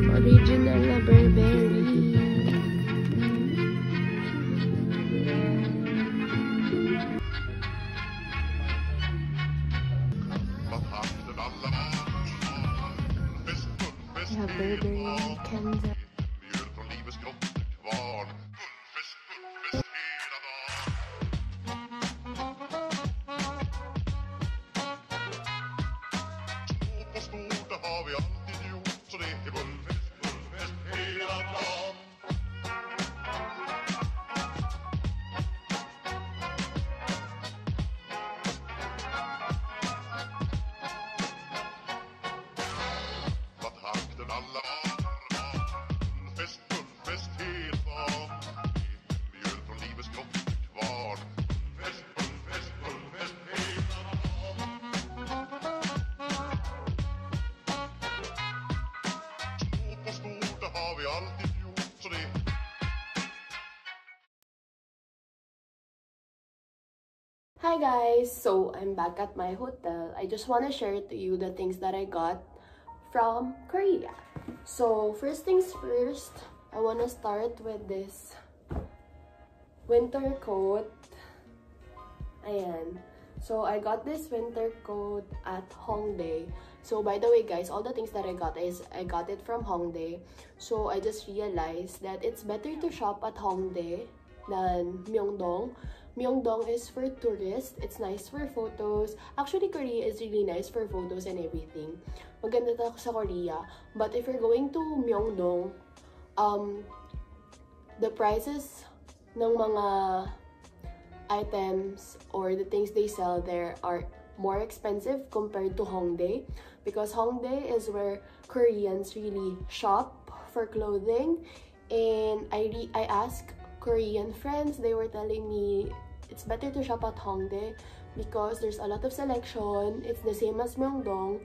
Original na Burberry. Guys! So, I'm back at my hotel. I just want to share to you the things that I got from Korea. So, first things first, I want to start with this winter coat. Ayan. So, I got this winter coat at Hongdae. So, by the way guys, all the things that I got is I got it from Hongdae. So, I just realized that it's better to shop at Hongdae than Myeongdong Myeongdong is for tourists. It's nice for photos. Actually, Korea is really nice for photos and everything. Maganda ta sa Korea. But if you're going to Myeongdong, um, the prices ng mga items or the things they sell there are more expensive compared to Hongdae because Hongdae is where Koreans really shop for clothing and I I asked Korean friends, they were telling me it's better to shop at Hongdae because there's a lot of selection. It's the same as Myeongdong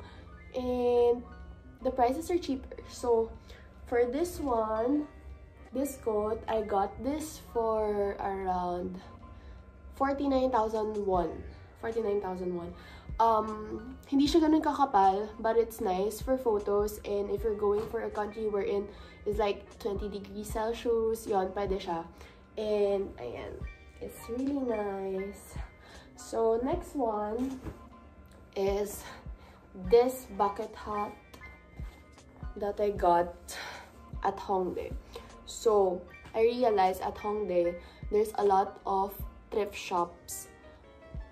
and the prices are cheaper. So for this one, this coat, I got this for around 49,000 won. 49,000 won. Um, hindi siya ganun kakapal, but it's nice for photos and if you're going for a country wherein is like 20 degrees Celsius, yon pwede siya. And, ayan, it's really nice. So, next one is this bucket hat that I got at Hongdae. So, I realized at Hongdae, there's a lot of thrift shops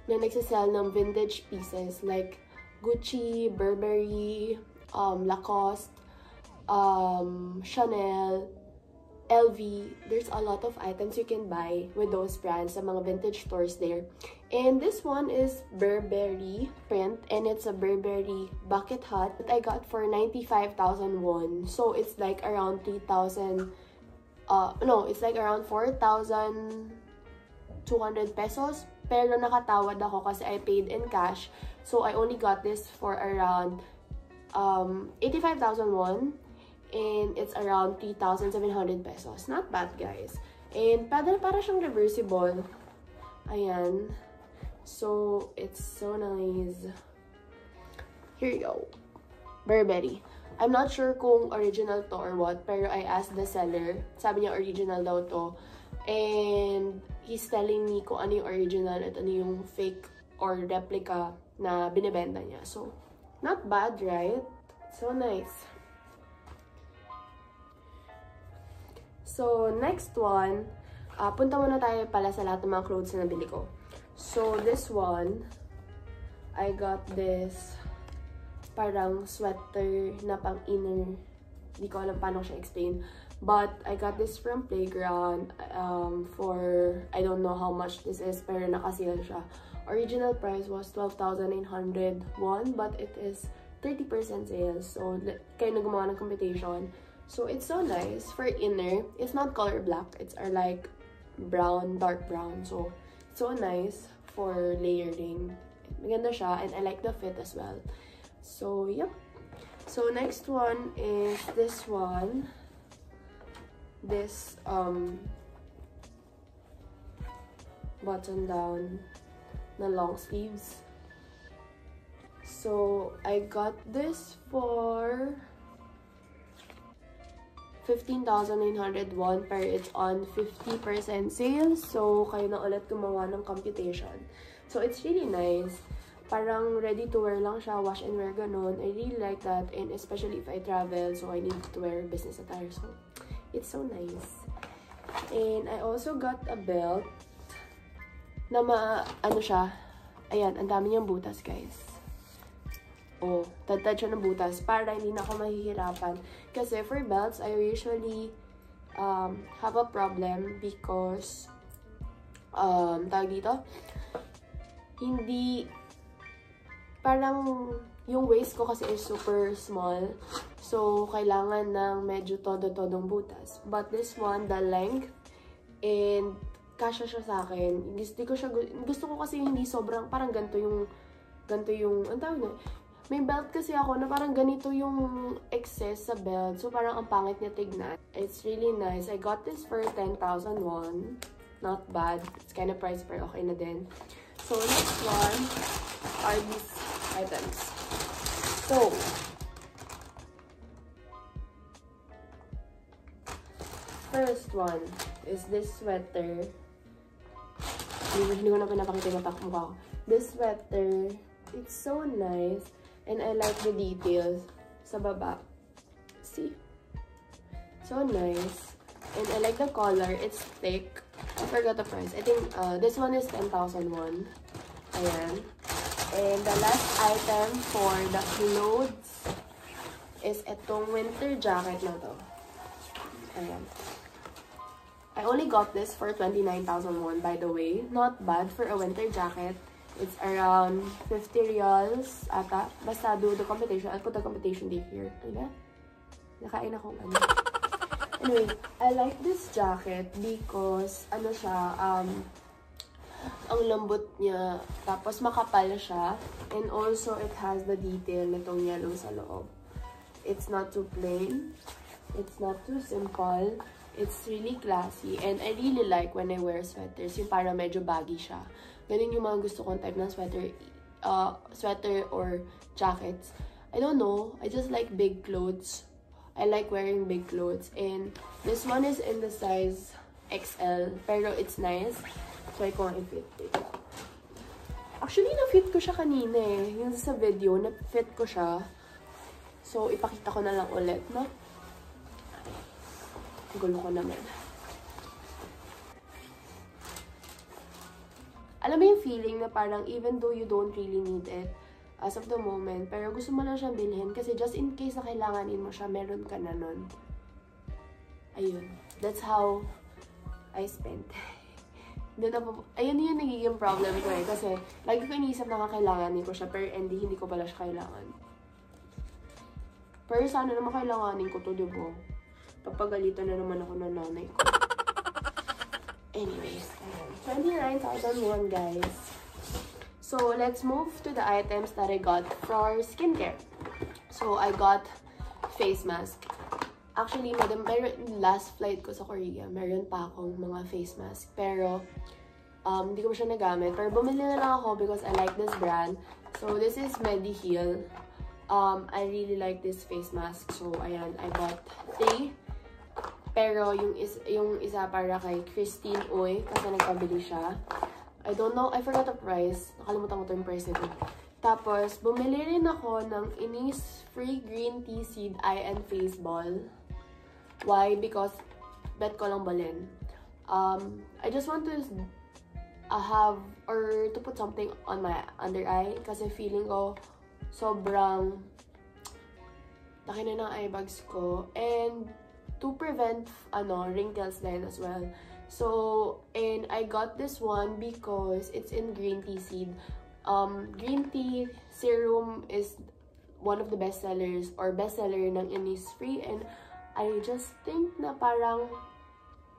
na nagsisell ng vintage pieces like Gucci, Burberry, um, Lacoste, um, Chanel, LV, there's a lot of items you can buy with those brands sa mga vintage stores there. And this one is Burberry print and it's a Burberry bucket hat that I got for 95,000 won. So it's like around 3,000 uh no, it's like around 4,200 pesos. Pero nakatawad ako kasi I paid in cash. So I only got this for around um 85,000 won and it's around 3,700 pesos. Not bad, guys. And para, para siyang reversible. Ayan. So, it's so nice. Here you go. Burberry. I'm not sure kung original to or what, pero I asked the seller. Sabi niya original daw to. And he's telling me kung ano yung original at ano yung fake or replica na binibenta niya. So, not bad, right? So nice. So, next one, uh, punta muna tayo pala sa lahat ng mga clothes na nabili ko. So, this one, I got this parang sweater na pang inner. Hindi ko alam paano siya explain. But, I got this from Playground um, for, I don't know how much this is, pero nakasale siya. Original price was 12,900 won, but it is 30% sale. So, kayo na ng competition. So, it's so nice. For inner, it's not color black. It's our like brown, dark brown. So, so nice for layering. Maganda siya. And I like the fit as well. So, yep. So, next one is this one. This, um, button down na long sleeves. So, I got this for 15,900 won pero it's on 50% sale. So, kayo na ulit gumawa ng computation. So, it's really nice. Parang ready to wear lang siya, wash and wear ganun. I really like that and especially if I travel so I need to wear business attire. So, it's so nice. And I also got a belt na ma, ano siya, ayan, ang dami niyang butas guys. Oh, tatad siya ng butas para hindi na ako mahihirapan. Kasi for belts, I usually um, have a problem because um, tawag dito, hindi parang yung waist ko kasi is super small. So, kailangan ng medyo todo-todong butas. But this one, the length, and kasha siya sa akin. Gusto ko siya, gusto ko kasi hindi sobrang, parang ganito yung, ganito yung, ang tawag na, may belt kasi ako na parang ganito yung excess sa belt. So, parang ang pangit niya tignan. It's really nice. I got this for 10,000 won. Not bad. It's kind of pricey pero okay na din. So, next one are these items. So, first one is this sweater. Hindi ko na pinapakita yung mukha ko. This sweater, it's so nice. And I like the details sa baba. See? So nice. And I like the color. It's thick. I forgot the price. I think uh, this one is 10,000 won. Ayan. And the last item for the clothes is itong winter jacket na to. Ayan. I only got this for 29,000 won, by the way. Not bad for a winter jacket. It's around 50 reals ata. Basta do the competition. I'll put the competition date here. Ano Nakain akong ano. Anyway, I like this jacket because, ano siya, um, ang lambot niya. Tapos makapal siya. And also, it has the detail nitong yellow sa loob. It's not too plain. It's not too simple. It's really classy. And I really like when I wear sweaters. Yung para medyo baggy siya. Ganun yung mga gusto kong type ng sweater, uh, sweater or jackets. I don't know. I just like big clothes. I like wearing big clothes. And this one is in the size XL. Pero it's nice. Try ko nga i-fit. Actually, na-fit ko siya kanina eh. Yung sa video, na-fit ko siya. So, ipakita ko na lang ulit, no? Gulo ko naman. alam mo yung feeling na parang even though you don't really need it as of the moment, pero gusto mo lang siyang bilhin kasi just in case na kailanganin mo siya, meron ka na nun. Ayun. That's how I spent. Doon po, ayun yung nagiging problem ko eh. Kasi, lagi ko iniisip na kakailanganin ko siya, pero hindi, hindi ko pala siya kailangan. Pero sana naman kailanganin ko to, di ba? Papagalitan na naman ako ng nanay ko. Anyways, 29,001 guys. So, let's move to the items that I got for skincare. So, I got face mask. Actually, madam, meron, last flight ko sa Korea, meron pa akong mga face mask. Pero, um, hindi ko siya nagamit. Pero bumili na lang ako because I like this brand. So, this is Mediheal. Um, I really like this face mask. So, ayan, I got three. Pero yung, is, yung isa para kay Christine Uy, kasi nagpabili siya. I don't know, I forgot the price. Nakalimutan ko to yung price nito. Tapos, bumili rin ako ng Inis Free Green Tea Seed Eye and Face Ball. Why? Because, bet ko lang balin. Um, I just want to uh, have, or to put something on my under eye. Kasi feeling ko, sobrang laki na ng eye bags ko. And, to prevent ano wrinkles then as well. So, and I got this one because it's in green tea seed. Um, green tea serum is one of the best sellers or best seller ng Innisfree and I just think na parang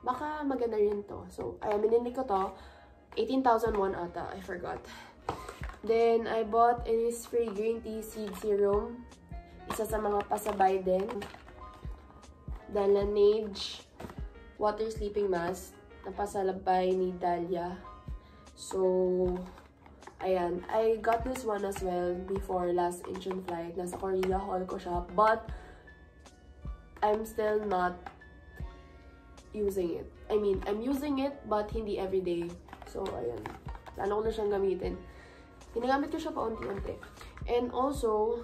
baka maganda rin to. So, ay binili ko to. 18,001 ata. I forgot. Then, I bought Innisfree Green Tea Seed Serum. Isa sa mga pasabay din the Laneige Water Sleeping Mask na pasalabay ni Dahlia. So, ayan. I got this one as well before last Asian flight. Nasa Korea haul ko siya. But, I'm still not using it. I mean, I'm using it, but hindi everyday. So, ayan. Lalo ko na siyang gamitin. Ginagamit ko siya paunti-unti. And also,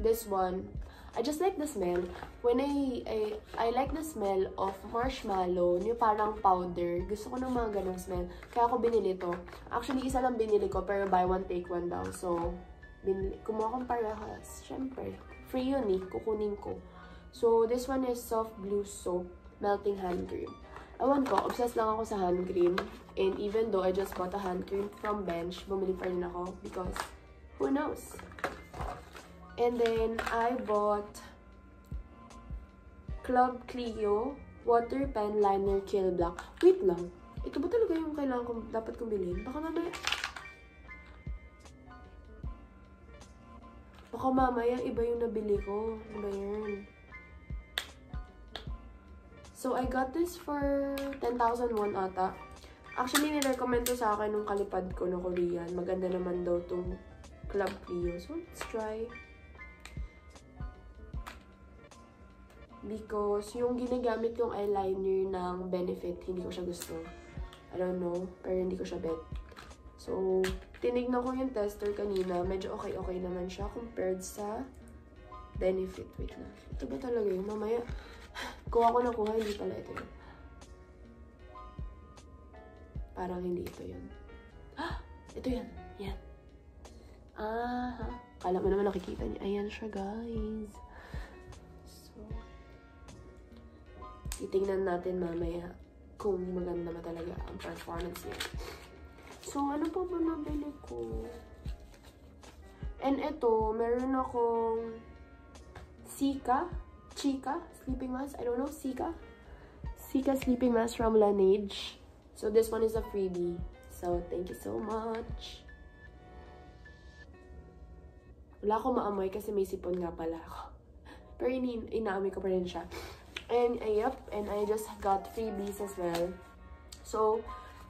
this one, I just like the smell. When I, I, I like the smell of marshmallow, yung parang powder. Gusto ko ng mga ganong smell. Kaya ako binili to. Actually, isa lang binili ko, pero buy one, take one daw. So, binili, kumuha kong parehas. Siyempre, free yun eh. Kukunin ko. So, this one is soft blue soap melting hand cream. Ewan ko, obsessed lang ako sa hand cream. And even though I just bought a hand cream from Bench, bumili pa rin ako because who knows? And then, I bought Club Clio Water Pen Liner Kill Black. Wait lang. Ito ba talaga yung kailangan kong, dapat kong bilhin? Baka mamaya... Baka mamaya iba yung nabili ko. Ano ba yun? So, I got this for 10,000 won ata. Actually, nirecommend to sa akin nung kalipad ko na Korean. Maganda naman daw tong Club Clio. So, let's try. Because yung ginagamit kong eyeliner ng Benefit, hindi ko siya gusto. I don't know, pero hindi ko siya bet. So, tinignan ko yung tester kanina. Medyo okay-okay naman siya compared sa Benefit. Wait lang. Ito ba talaga yung mamaya? Kuha ko na kuha, hindi pala ito yun. Parang hindi ito yun. Ah! Ito yan. Yan. Ah, ha? Kala mo naman nakikita niya. Ayan siya, guys. titingnan natin mamaya kung maganda ba talaga ang performance niya. So, ano pa ba nabili ko? And ito, meron akong Sika, Chica, sleeping mask. I don't know, Sika. Sika sleeping mask from Laneige. So, this one is a freebie. So, thank you so much. Wala akong maamoy kasi may sipon nga pala ako. Pero ina inaamoy ko pa rin siya. And uh, yep, and I just got freebies as well. So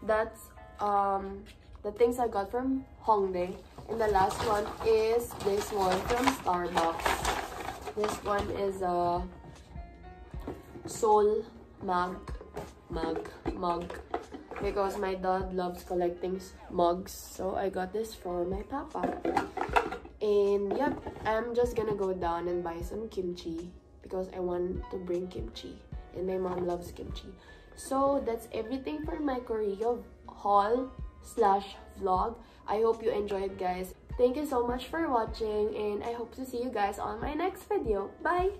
that's um, the things I got from Hongdae. And the last one is this one from Starbucks. This one is a Soul mug, mug, mug. Because my dad loves collecting mugs. So I got this for my papa. And yep, I'm just gonna go down and buy some kimchi because I want to bring kimchi and my mom loves kimchi. So that's everything for my Korea haul slash vlog. I hope you enjoyed guys. Thank you so much for watching and I hope to see you guys on my next video. Bye!